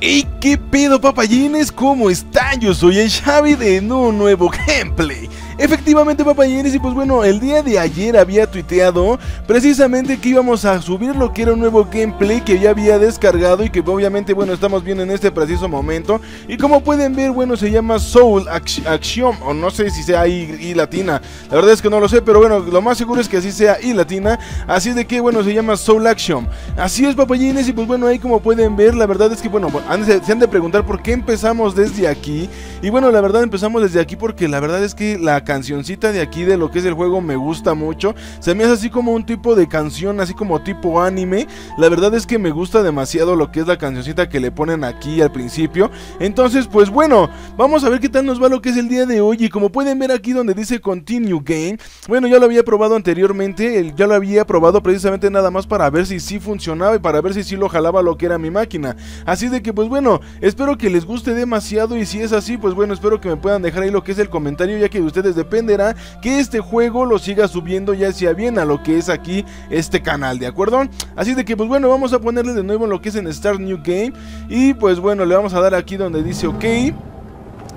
¡Ey! ¿Qué pedo papayines? ¿Cómo están? Yo soy el Xavi de un nuevo gameplay Efectivamente papayines y pues bueno, el día de ayer había tuiteado precisamente que íbamos a subir lo que era un nuevo gameplay que ya había descargado y que obviamente bueno estamos viendo en este preciso momento. Y como pueden ver bueno se llama Soul Action o no sé si sea I, latina. La verdad es que no lo sé pero bueno lo más seguro es que así sea I latina. Así es de que bueno se llama Soul Action. Así es papayines y pues bueno ahí como pueden ver la verdad es que bueno se han de preguntar por qué empezamos desde aquí. Y bueno la verdad empezamos desde aquí porque la verdad es que la cancioncita de aquí de lo que es el juego me gusta mucho. Se me hace así como un tipo de canción, así como tipo anime. La verdad es que me gusta demasiado lo que es la cancioncita que le ponen aquí al principio. Entonces, pues bueno, vamos a ver qué tal nos va lo que es el día de hoy. Y como pueden ver aquí donde dice Continue Game, bueno, ya lo había probado anteriormente. Ya lo había probado precisamente nada más para ver si sí funcionaba y para ver si sí lo jalaba lo que era mi máquina. Así de que, pues bueno, espero que les guste demasiado. Y si es así, pues bueno, espero que me puedan dejar ahí lo que es el comentario, ya que ustedes dependerá que este juego lo siga subiendo ya sea bien a lo que es aquí este canal, ¿de acuerdo? Así de que pues bueno, vamos a ponerle de nuevo lo que es en Start New Game y pues bueno, le vamos a dar aquí donde dice OK.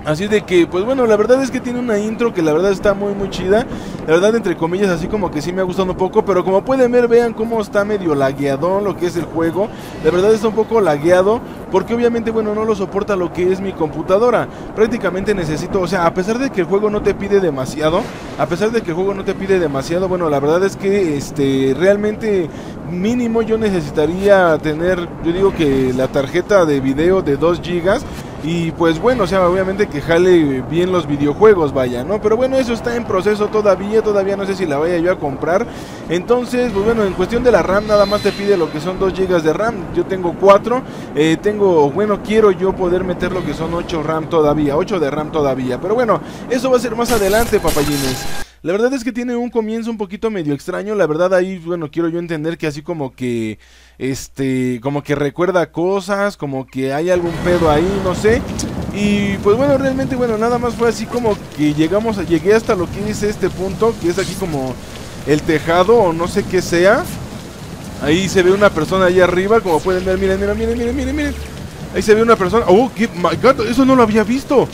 Así de que, pues bueno, la verdad es que tiene una intro que la verdad está muy muy chida. La verdad, entre comillas, así como que sí me ha gustado un poco. Pero como pueden ver, vean cómo está medio lagueado lo que es el juego. La verdad está un poco lagueado. Porque obviamente, bueno, no lo soporta lo que es mi computadora. Prácticamente necesito, o sea, a pesar de que el juego no te pide demasiado. A pesar de que el juego no te pide demasiado, bueno, la verdad es que este realmente mínimo yo necesitaría tener, yo digo que la tarjeta de video de 2 GB y pues bueno, o sea, obviamente que jale bien los videojuegos, vaya, ¿no? Pero bueno, eso está en proceso todavía, todavía no sé si la vaya yo a comprar. Entonces, pues bueno, en cuestión de la RAM, nada más te pide lo que son 2 GB de RAM. Yo tengo 4, eh, tengo, bueno, quiero yo poder meter lo que son 8 RAM todavía, 8 de RAM todavía. Pero bueno, eso va a ser más adelante, papayines. La verdad es que tiene un comienzo un poquito medio extraño. La verdad ahí, bueno, quiero yo entender que así como que, este, como que recuerda cosas, como que hay algún pedo ahí, no sé. Y pues bueno, realmente, bueno, nada más fue así como que llegamos, a, llegué hasta lo que es este punto, que es aquí como el tejado o no sé qué sea. Ahí se ve una persona ahí arriba, como pueden ver, miren, miren, miren, miren, miren, miren. Ahí se ve una persona. ¡Oh, qué! My God, eso no lo había visto!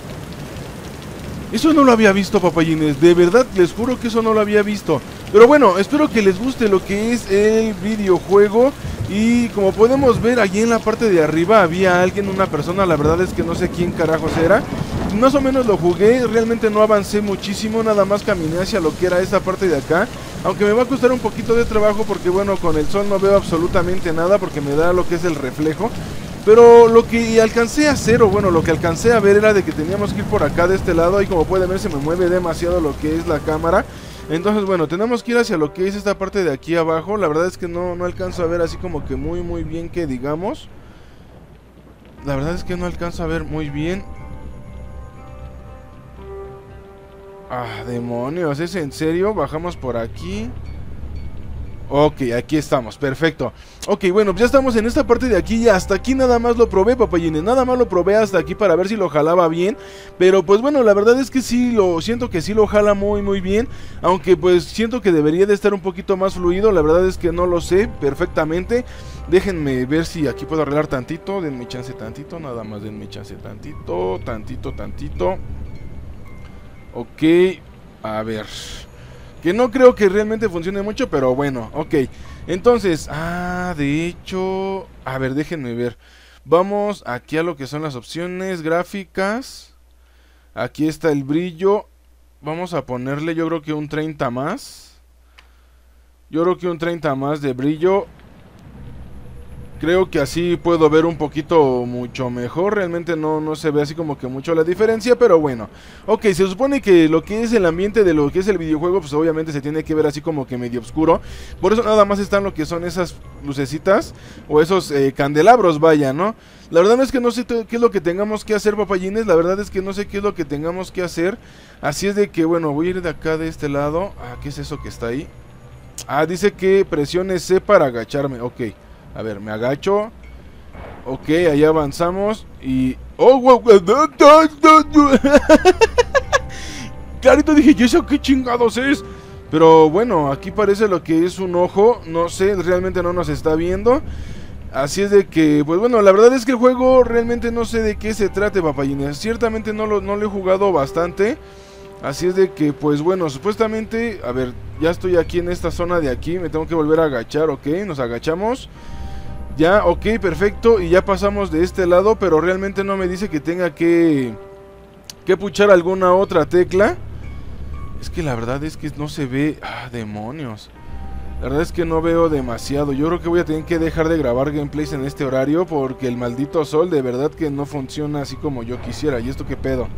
Eso no lo había visto, papayines. De verdad, les juro que eso no lo había visto. Pero bueno, espero que les guste lo que es el videojuego. Y como podemos ver, allí en la parte de arriba había alguien, una persona. La verdad es que no sé quién carajos era. Más o menos lo jugué. Realmente no avancé muchísimo. Nada más caminé hacia lo que era esta parte de acá. Aunque me va a costar un poquito de trabajo porque bueno, con el sol no veo absolutamente nada porque me da lo que es el reflejo. Pero lo que alcancé a hacer, o bueno, lo que alcancé a ver era de que teníamos que ir por acá de este lado. Y como pueden ver, se me mueve demasiado lo que es la cámara. Entonces, bueno, tenemos que ir hacia lo que es esta parte de aquí abajo. La verdad es que no, no alcanzo a ver así como que muy, muy bien que digamos. La verdad es que no alcanzo a ver muy bien. Ah, demonios, ¿es en serio? Bajamos por aquí. Ok, aquí estamos, perfecto. Ok, bueno, ya estamos en esta parte de aquí y hasta aquí nada más lo probé, papayines. Nada más lo probé hasta aquí para ver si lo jalaba bien. Pero pues bueno, la verdad es que sí, lo siento que sí lo jala muy, muy bien. Aunque pues siento que debería de estar un poquito más fluido. La verdad es que no lo sé perfectamente. Déjenme ver si aquí puedo arreglar tantito. Denme chance tantito, nada más denme chance tantito, tantito, tantito. Ok, a ver... Que no creo que realmente funcione mucho, pero bueno, ok. Entonces, ah, de hecho... A ver, déjenme ver. Vamos aquí a lo que son las opciones gráficas. Aquí está el brillo. Vamos a ponerle yo creo que un 30 más. Yo creo que un 30 más de brillo. Creo que así puedo ver un poquito mucho mejor. Realmente no, no se ve así como que mucho la diferencia, pero bueno. Ok, se supone que lo que es el ambiente de lo que es el videojuego, pues obviamente se tiene que ver así como que medio oscuro. Por eso nada más están lo que son esas lucecitas o esos eh, candelabros, vaya, ¿no? La verdad es que no sé qué es lo que tengamos que hacer, papayines. La verdad es que no sé qué es lo que tengamos que hacer. Así es de que, bueno, voy a ir de acá de este lado. Ah, ¿qué es eso que está ahí? Ah, dice que presione C para agacharme. Ok. A ver, me agacho. Ok, ahí avanzamos. Y. ¡Oh, wow! Clarito dije, ¿y eso qué chingados es? Pero bueno, aquí parece lo que es un ojo. No sé, realmente no nos está viendo. Así es de que, pues bueno, la verdad es que el juego realmente no sé de qué se trate, papayines. Ciertamente no lo, no lo he jugado bastante. Así es de que, pues bueno, supuestamente, a ver, ya estoy aquí en esta zona de aquí. Me tengo que volver a agachar, ok, nos agachamos. Ya, ok, perfecto. Y ya pasamos de este lado, pero realmente no me dice que tenga que, que puchar alguna otra tecla. Es que la verdad es que no se ve... Ah, demonios. La verdad es que no veo demasiado. Yo creo que voy a tener que dejar de grabar gameplays en este horario porque el maldito sol de verdad que no funciona así como yo quisiera. ¿Y esto qué pedo?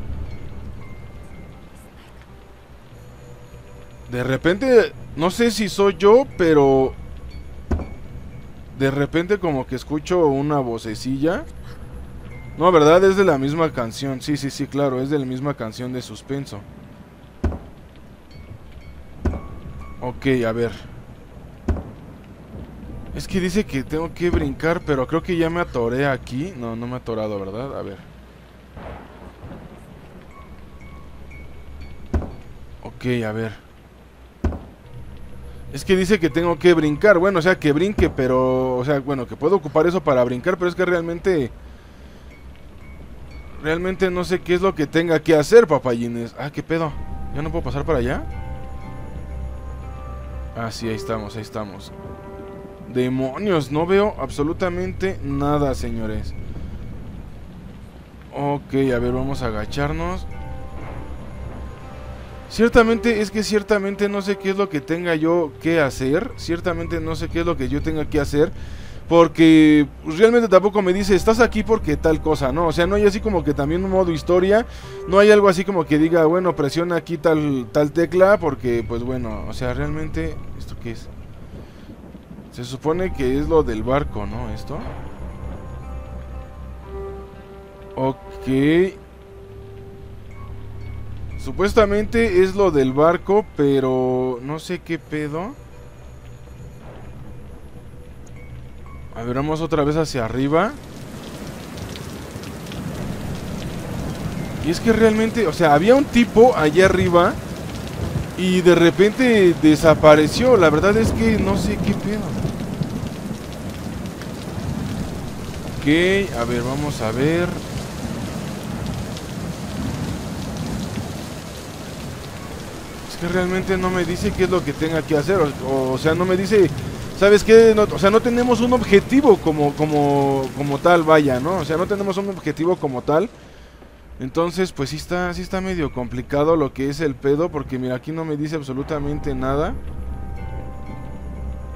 De repente, no sé si soy yo, pero... De repente como que escucho una vocecilla. No, ¿verdad? Es de la misma canción. Sí, sí, sí, claro. Es de la misma canción de suspenso. Ok, a ver. Es que dice que tengo que brincar, pero creo que ya me atoré aquí. No, no me he atorado, ¿verdad? A ver. Ok, a ver. Es que dice que tengo que brincar. Bueno, o sea, que brinque, pero... O sea, bueno, que puedo ocupar eso para brincar, pero es que realmente... Realmente no sé qué es lo que tenga que hacer, papayines. Ah, ¿qué pedo? ¿Ya no puedo pasar para allá? Ah, sí, ahí estamos, ahí estamos. Demonios, no veo absolutamente nada, señores. Ok, a ver, vamos a agacharnos. Ciertamente, es que ciertamente no sé qué es lo que tenga yo que hacer. Ciertamente no sé qué es lo que yo tenga que hacer. Porque realmente tampoco me dice, estás aquí porque tal cosa, ¿no? O sea, no hay así como que también un modo historia. No hay algo así como que diga, bueno, presiona aquí tal, tal tecla. Porque, pues bueno, o sea, realmente, ¿esto qué es? Se supone que es lo del barco, ¿no? Esto. Ok. Supuestamente es lo del barco, pero no sé qué pedo. A ver, vamos otra vez hacia arriba. Y es que realmente, o sea, había un tipo allá arriba y de repente desapareció. La verdad es que no sé qué pedo. Ok, a ver, vamos a ver. Que realmente no me dice qué es lo que tenga que hacer. O, sea, no me dice... ¿Sabes qué? o sea, no tenemos un objetivo como, como, como tal, vaya, ¿no? O sea, no tenemos un objetivo como tal. Entonces, pues sí está, sí está medio complicado lo que es el pedo, porque mira, aquí no me dice absolutamente nada.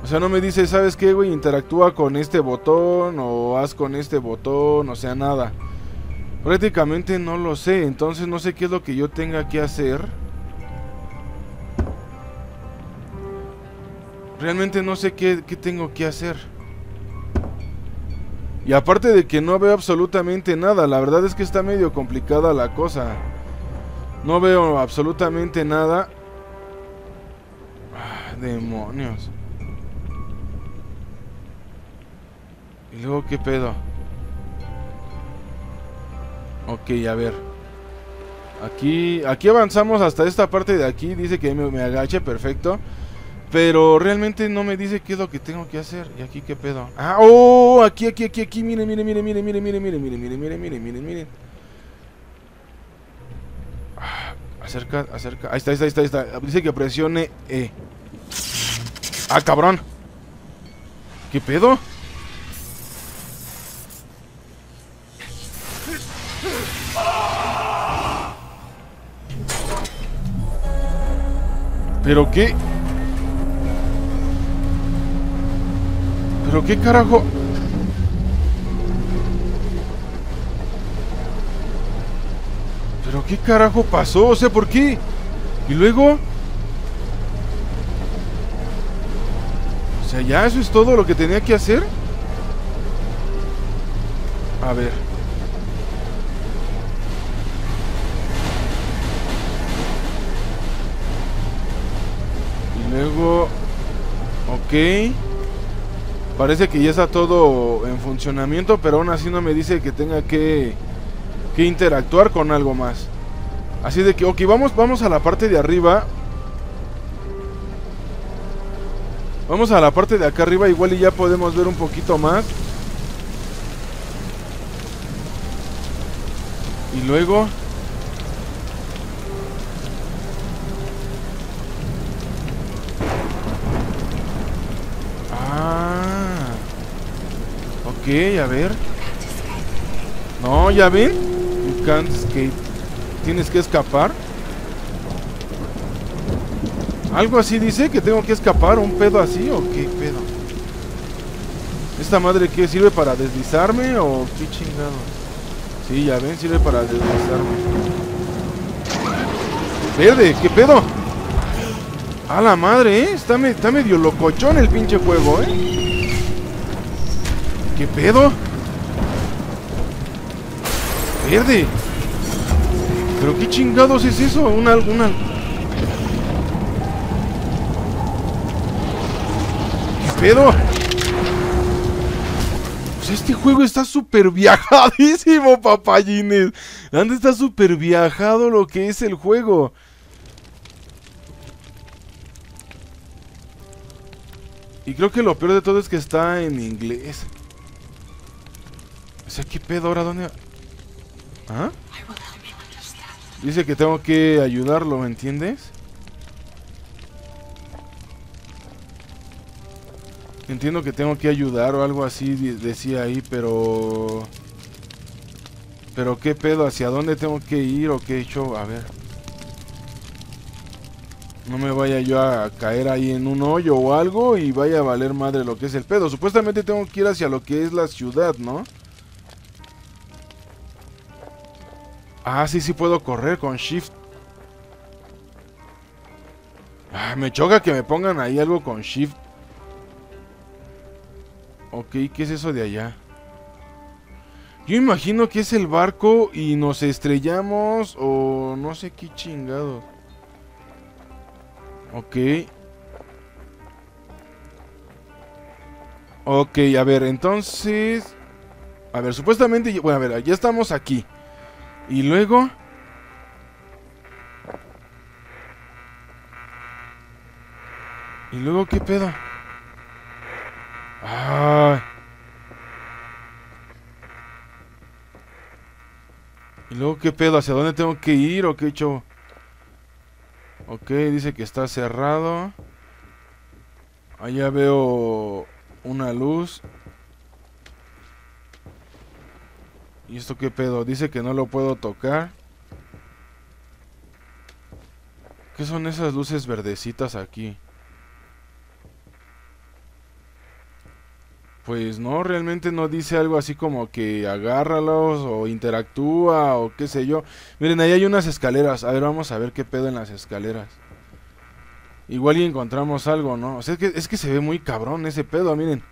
O sea, no me dice, ¿sabes qué, güey? Interactúa con este botón o haz con este botón, o sea, nada. Prácticamente no lo sé, entonces no sé qué es lo que yo tenga que hacer. Realmente no sé qué, qué tengo que hacer. Y aparte de que no veo absolutamente nada, la verdad es que está medio complicada la cosa. No veo absolutamente nada. Ah, demonios. ¿Y luego qué pedo? Ok, a ver. Aquí, aquí avanzamos hasta esta parte de aquí. Dice que me, me agache, perfecto. Pero realmente no me dice qué es lo que tengo que hacer. ¿Y aquí qué pedo? Ah, oh, aquí, aquí, aquí, aquí. Miren, miren, miren, miren, miren, miren, miren, miren, miren, miren, miren, miren, miren. acerca, acerca. Ahí está, ahí está, ahí está, Dice que presione E. Ah, cabrón. ¿Qué pedo? ¿Pero qué? ¿Pero qué carajo? ¿Pero qué carajo pasó? O sea, ¿por qué? ¿Y luego? O sea, ¿ya eso es todo lo que tenía que hacer? A ver. Y luego... Ok. Parece que ya está todo en funcionamiento, pero aún así no me dice que tenga que, que interactuar con algo más. Así de que, ok, vamos, vamos a la parte de arriba. Vamos a la parte de acá arriba, igual y ya podemos ver un poquito más. Y luego... Ok, a ver. No, ¿ya ven? You can't escape. ¿Tienes que escapar? ¿Algo así dice? ¿Que tengo que escapar? ¿Un pedo así o qué pedo? ¿Esta madre qué? ¿Sirve para deslizarme o qué chingado? Sí, ya ven, sirve para deslizarme. Verde, ¿qué pedo? A la madre, ¿eh? Está, está medio locochón el pinche juego, ¿eh? ¿Qué pedo? Verde. ¿Pero qué chingados es eso? Una, una... ¿Qué pedo? Pues este juego está súper viajadísimo, papayines. Anda, está súper viajado lo que es el juego. Y creo que lo peor de todo es que está en inglés. Sea, ¿qué pedo ahora? ¿Dónde...? ¿Ah? Dice que tengo que ayudarlo, ¿me entiendes? Entiendo que tengo que ayudar o algo así, decía ahí, pero... Pero qué pedo, ¿hacia dónde tengo que ir o qué he hecho? A ver. No me vaya yo a caer ahí en un hoyo o algo y vaya a valer madre lo que es el pedo. Supuestamente tengo que ir hacia lo que es la ciudad, ¿no? Ah, sí, sí puedo correr con Shift. Ah, me choca que me pongan ahí algo con Shift. Ok, ¿qué es eso de allá? Yo imagino que es el barco y nos estrellamos o no sé qué chingado. Ok. Ok, a ver, entonces... A ver, supuestamente... Bueno, a ver, ya estamos aquí. Y luego... ¿Y luego qué pedo? Ay. ¿Y luego qué pedo? ¿Hacia dónde tengo que ir o qué he hecho? Ok, dice que está cerrado. Allá veo una luz. ¿Y esto qué pedo? Dice que no lo puedo tocar. ¿Qué son esas luces verdecitas aquí? Pues no, realmente no dice algo así como que agárralos o interactúa o qué sé yo. Miren, ahí hay unas escaleras. A ver, vamos a ver qué pedo en las escaleras. Igual y encontramos algo, ¿no? O sea, es que, es que se ve muy cabrón ese pedo, miren.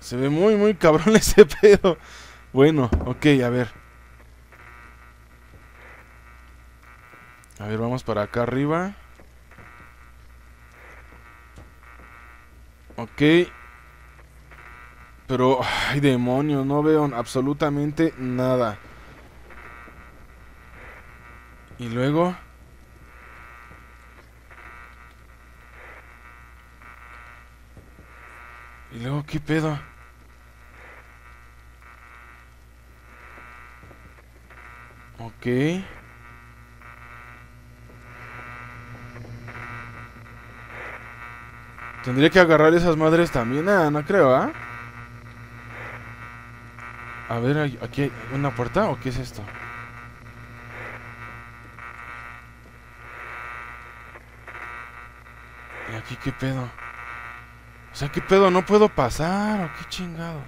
Se ve muy, muy cabrón ese pedo. Bueno, ok, a ver. A ver, vamos para acá arriba. Ok. Pero, ay, demonios, no veo absolutamente nada. Y luego... ¿Y luego qué pedo? Ok. Tendría que agarrar esas madres también. Ah, no creo, ¿ah? A ver, aquí hay una puerta o qué es esto? ¿Y aquí qué pedo? O sea, ¿qué pedo? ¿No puedo pasar o qué chingados?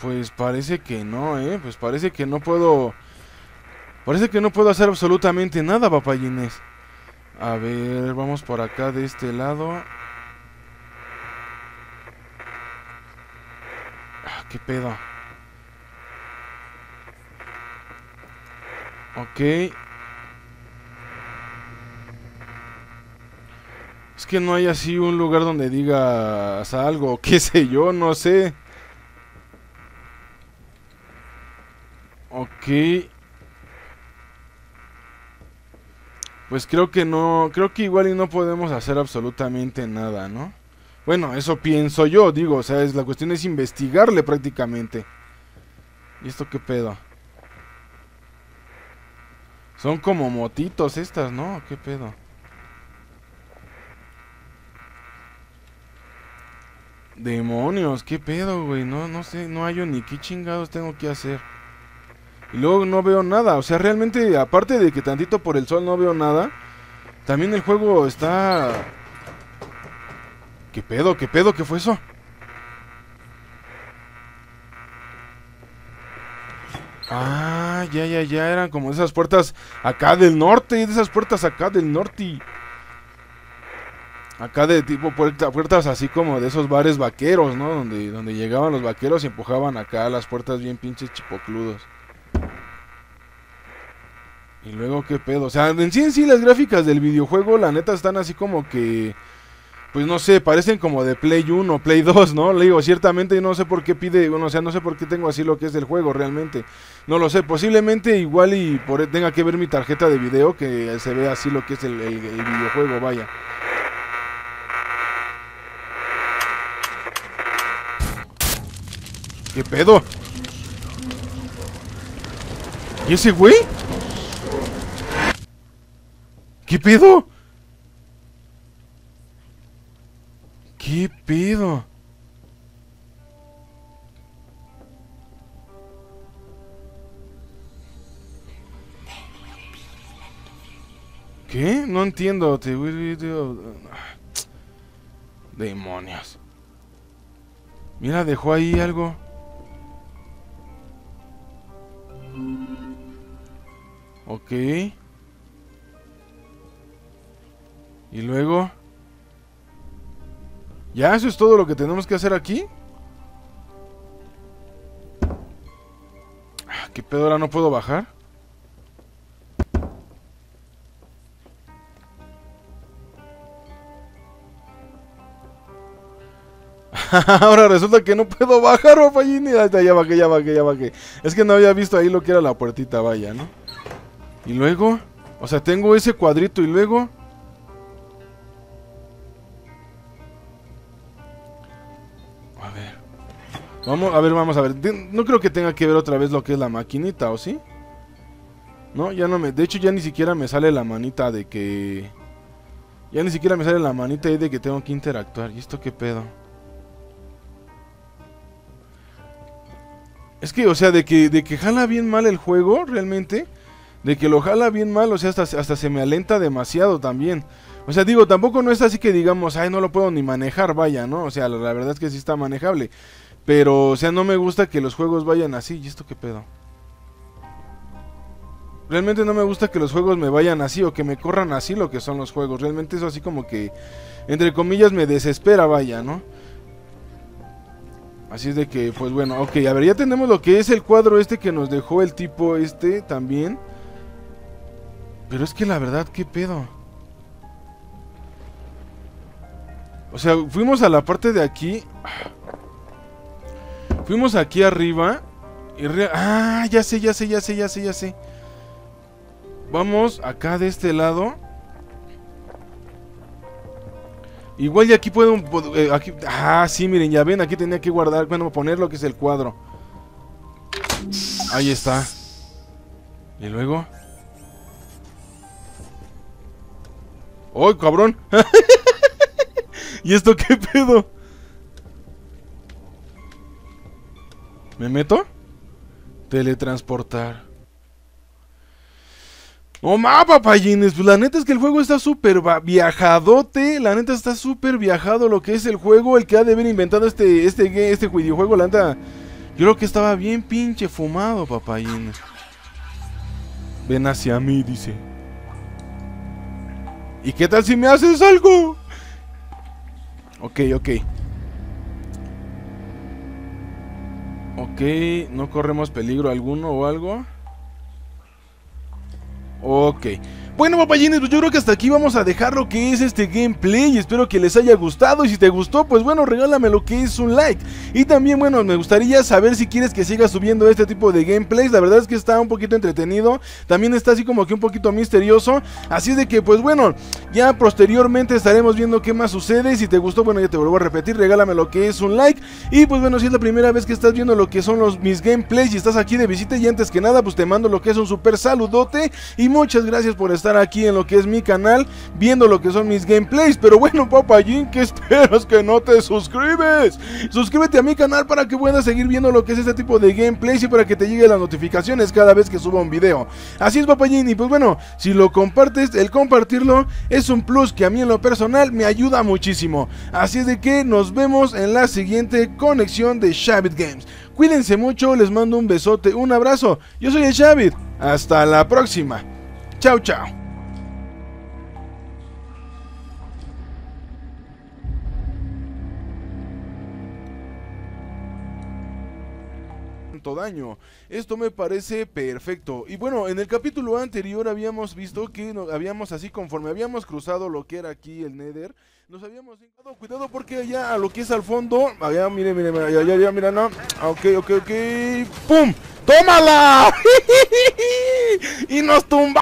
Pues parece que no, ¿eh? Pues parece que no puedo Parece que no puedo hacer absolutamente nada, papayines. A ver, vamos por acá de este lado. Ah, qué pedo. Ok. Que no hay así un lugar donde digas algo, qué sé yo, no sé. Ok. pues creo que no, creo que igual y no podemos hacer absolutamente nada, ¿no? Bueno, eso pienso yo, digo, o sea, es, la cuestión es investigarle prácticamente. ¿Y esto qué pedo? Son como motitos estas, ¿no? ¿Qué pedo? Demonios, ¿qué pedo, güey? No, no sé, no hallo ni qué chingados tengo que hacer. Y luego no veo nada, o sea, realmente, aparte de que tantito por el sol no veo nada, también el juego está... ¿Qué pedo? ¿Qué pedo? ¿Qué fue eso? Ah, ya, ya, ya, eran como esas puertas acá del norte, y de esas puertas acá del norte. Acá de tipo puertas así como de esos bares vaqueros, ¿no? Donde, donde llegaban los vaqueros y empujaban acá las puertas bien pinches chipocludos. Y luego, ¿qué pedo? O sea, en sí en sí las gráficas del videojuego, la neta, están así como que pues no sé, parecen como de Play 1, Play 2, ¿no? Le digo, ciertamente no sé por qué pide, bueno, o sea, no sé por qué tengo así lo que es del juego realmente. No lo sé, posiblemente igual y por tenga que ver mi tarjeta de video que se ve así lo que es el videojuego, vaya. ¿Qué pedo? ¿Y ese güey? ¿Qué pedo? ¿Qué pedo? ¿Qué? No entiendo. Demonios. Mira, dejó ahí algo. Ok. Y luego... ¿Ya eso es todo lo que tenemos que hacer aquí? Ah, ¿Qué pedo ahora no puedo bajar? Ahora resulta que no puedo bajar, papayini. Ya bajé, ya bajé, ya bajé. Es que no había visto ahí lo que era la puertita, vaya, ¿no? Y luego, o sea, tengo ese cuadrito y luego... Vamos, a ver, vamos a ver. No creo que tenga que ver otra vez lo que es la maquinita, ¿o sí? No, ya no me... De hecho, ya ni siquiera me sale la manita de que... Ya ni siquiera me sale la manita ahí de que tengo que interactuar. ¿Y esto qué pedo? Es que, o sea, de que, de que jala bien mal el juego, realmente. De que lo jala bien mal, o sea, hasta, hasta se me alenta demasiado también. O sea, digo, tampoco no es así que digamos, ay, no lo puedo ni manejar, vaya, ¿no? O sea, la, la verdad es que sí está manejable. Pero, o sea, no me gusta que los juegos vayan así. ¿Y esto qué pedo? Realmente no me gusta que los juegos me vayan así o que me corran así lo que son los juegos. Realmente eso así como que, entre comillas, me desespera, vaya, ¿no? Así es de que, pues bueno, ok, a ver, ya tenemos lo que es el cuadro este que nos dejó el tipo este también. Pero es que la verdad, ¿qué pedo? O sea, fuimos a la parte de aquí. Fuimos aquí arriba. Y ah, ya sé, ya sé, ya sé, ya sé, ya sé. Vamos acá de este lado. Igual y aquí puedo... Eh, ah, sí, miren, ya ven, aquí tenía que guardar, bueno, poner lo que es el cuadro. Ahí está. Y luego... ¡Ay, cabrón! ¿Y esto qué pedo? ¿Me meto? Teletransportar. No más, papayines. Pues la neta es que el juego está súper viajadote. La neta está súper viajado lo que es el juego. El que ha de haber inventado este, este, este videojuego. La neta, yo creo que estaba bien pinche fumado, papayines. Ven hacia mí, dice. ¿Y qué tal si me haces algo? Ok, ok. Ok, no corremos peligro alguno o algo. Ok. Bueno papayines, pues yo creo que hasta aquí vamos a dejar lo que es este gameplay y espero que les haya gustado. Y si te gustó pues bueno regálame lo que es un like. Y también bueno me gustaría saber si quieres que siga subiendo este tipo de gameplays, la verdad es que está un poquito entretenido, también está así como que un poquito misterioso, así de que pues bueno ya posteriormente estaremos viendo qué más sucede, si te gustó bueno ya te vuelvo a repetir, regálame lo que es un like. Y pues bueno si es la primera vez que estás viendo lo que son los mis gameplays y estás aquí de visita y antes que nada pues te mando lo que es un super saludote. Y muchas gracias por estar aquí en lo que es mi canal viendo lo que son mis gameplays. Pero bueno, papayín, ¿qué esperas que no te suscribes? Suscríbete a mi canal para que puedas seguir viendo lo que es este tipo de gameplays y para que te lleguen las notificaciones cada vez que suba un video. Así es, papayín, y pues bueno, si lo compartes, el compartirlo es un plus que a mí en lo personal me ayuda muchísimo. Así es de que nos vemos en la siguiente conexión de Shabit Games. Cuídense mucho, les mando un besote, un abrazo. Yo soy el Shabit. Hasta la próxima. Chao, chao. Daño. Esto me parece perfecto. Y bueno, en el capítulo anterior habíamos visto que habíamos así conforme habíamos cruzado lo que era aquí el Nether, nos habíamos cuidado, cuidado porque allá a lo que es al fondo, allá mire, mire, mire, allá, allá, mira, no. Ok, ok, ok. ¡Pum! ¡Tómala! y nos tumba.